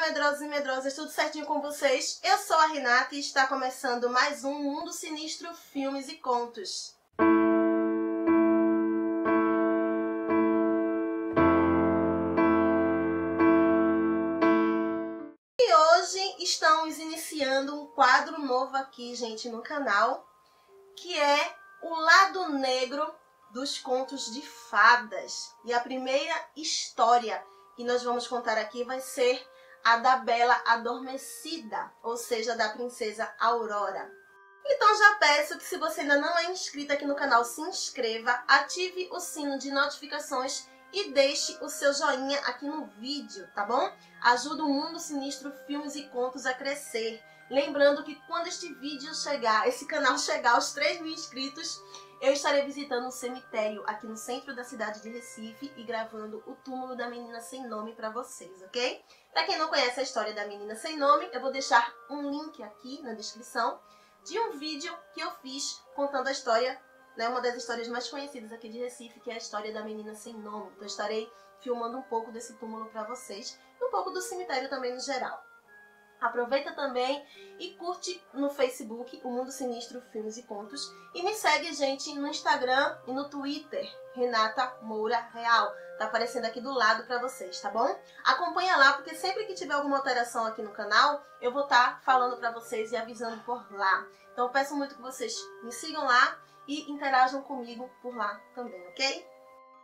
medrosos e medrosas, tudo certinho com vocês? Eu sou a Renata e está começando mais um Mundo Sinistro Filmes e Contos. E hoje estamos iniciando um quadro novo aqui, gente, no canal, que é o lado negro dos contos de fadas. E a primeira história que nós vamos contar aqui vai ser a da Bela Adormecida, ou seja, da princesa Aurora. Então já peço que se você ainda não é inscrito aqui no canal, se inscreva, ative o sino de notificações e deixe o seu joinha aqui no vídeo, tá bom? Ajuda o Mundo Sinistro Filmes e Contos a crescer. Lembrando que quando este vídeo chegar, esse canal chegar aos 3 mil inscritos, eu estarei visitando um cemitério aqui no centro da cidade de Recife e gravando o túmulo da menina sem nome para vocês, ok? Para quem não conhece a história da menina sem nome, eu vou deixar um link aqui na descrição de um vídeo que eu fiz contando a história, né, uma das histórias mais conhecidas aqui de Recife, que é a história da menina sem nome. Então eu estarei filmando um pouco desse túmulo para vocês e um pouco do cemitério também no geral. Aproveita também e curte no Facebook o Mundo Sinistro Filmes e Contos. E me segue, gente, no Instagram e no Twitter, Renata Moura Real. Tá aparecendo aqui do lado para vocês, tá bom? Acompanha lá, porque sempre que tiver alguma alteração aqui no canal, eu vou estar tá falando para vocês e avisando por lá. Então peço muito que vocês me sigam lá e interajam comigo por lá também, ok?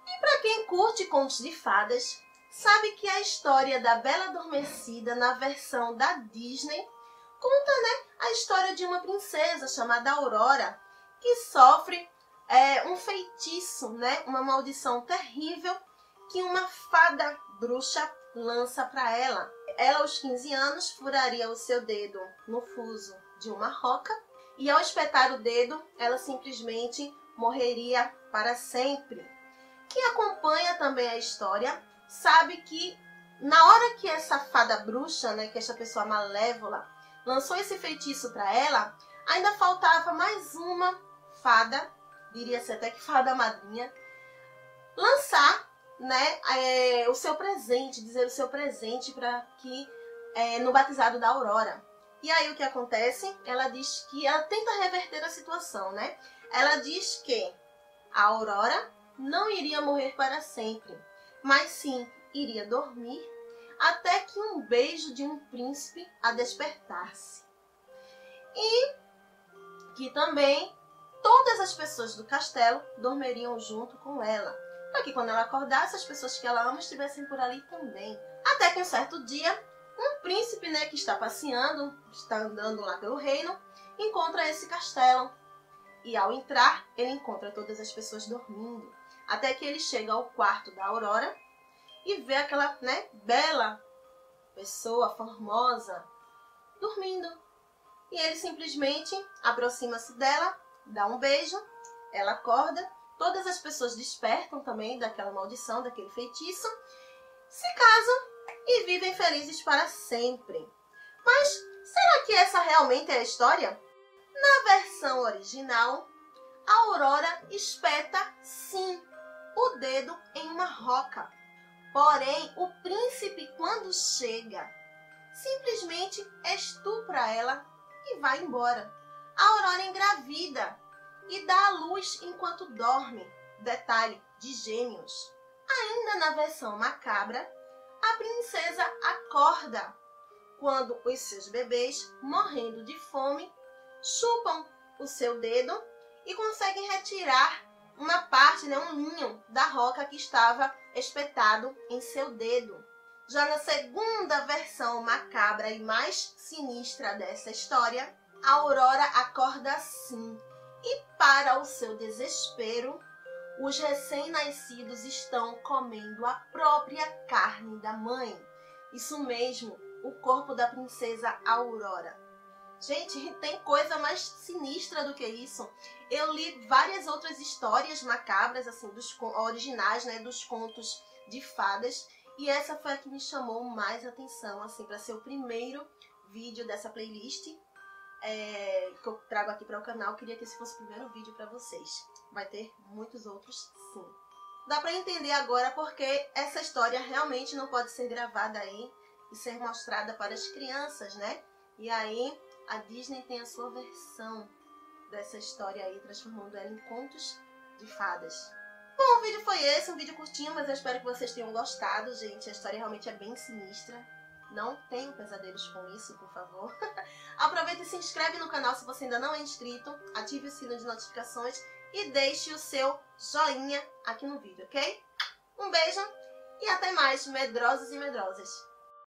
E para quem curte contos de fadas, sabe que a história da Bela Adormecida na versão da Disney conta, né, a história de uma princesa chamada Aurora que sofre é, um feitiço, né, uma maldição terrível que uma fada bruxa lança para ela. Ela, aos 15 anos, furaria o seu dedo no fuso de uma roca e, ao espetar o dedo, ela simplesmente morreria para sempre. Quem acompanha também a história sabe que na hora que essa fada bruxa, né, que essa pessoa malévola, lançou esse feitiço para ela, ainda faltava mais uma fada, diria-se até que fada madrinha, lançar né, é, o seu presente, dizer o seu presente para que é, no batizado da Aurora. E aí o que acontece? Ela diz que ela tenta reverter a situação, né? Ela diz que a Aurora não iria morrer para sempre, mas sim iria dormir até que um beijo de um príncipe a despertasse. E que também todas as pessoas do castelo dormiriam junto com ela, para que quando ela acordasse, as pessoas que ela ama estivessem por ali também. Até que um certo dia, um príncipe né, que está passeando, está andando lá pelo reino, encontra esse castelo. E ao entrar, ele encontra todas as pessoas dormindo. Até que ele chega ao quarto da Aurora e vê aquela né, bela pessoa, formosa, dormindo. E ele simplesmente aproxima-se dela, dá um beijo, ela acorda, todas as pessoas despertam também daquela maldição, daquele feitiço, se casam e vivem felizes para sempre. Mas será que essa realmente é a história? Na versão original, a Aurora espeta sim o dedo em uma roca. Porém, o príncipe, quando chega, simplesmente estupra ela e vai embora. A Aurora engravida e dá à luz enquanto dorme. Detalhe de gêmeos. Ainda na versão macabra, a princesa acorda quando os seus bebês, morrendo de fome, chupam o seu dedo e conseguem retirar uma parte, né, um ninho da roca que estava espetado em seu dedo. Já na segunda versão macabra e mais sinistra dessa história, a Aurora acorda assim e, para o seu desespero, os recém-nascidos estão comendo a própria carne da mãe. Isso mesmo, o corpo da princesa Aurora. Gente, tem coisa mais sinistra do que isso. Eu li várias outras histórias macabras, assim, dos originais, né, dos contos de fadas, e essa foi a que me chamou mais atenção, assim, para ser o primeiro vídeo dessa playlist é, que eu trago aqui para o canal. Queria que esse fosse o primeiro vídeo para vocês. Vai ter muitos outros, sim. Dá para entender agora porque essa história realmente não pode ser gravada aí e ser mostrada para as crianças, né? E aí a Disney tem a sua versão dessa história aí, transformando ela em contos de fadas. Bom, o vídeo foi esse, um vídeo curtinho, mas eu espero que vocês tenham gostado, gente. A história realmente é bem sinistra. Não tenham pesadelos com isso, por favor. Aproveita e se inscreve no canal se você ainda não é inscrito. Ative o sino de notificações e deixe o seu joinha aqui no vídeo, ok? Um beijo e até mais, medrosos e medrosas.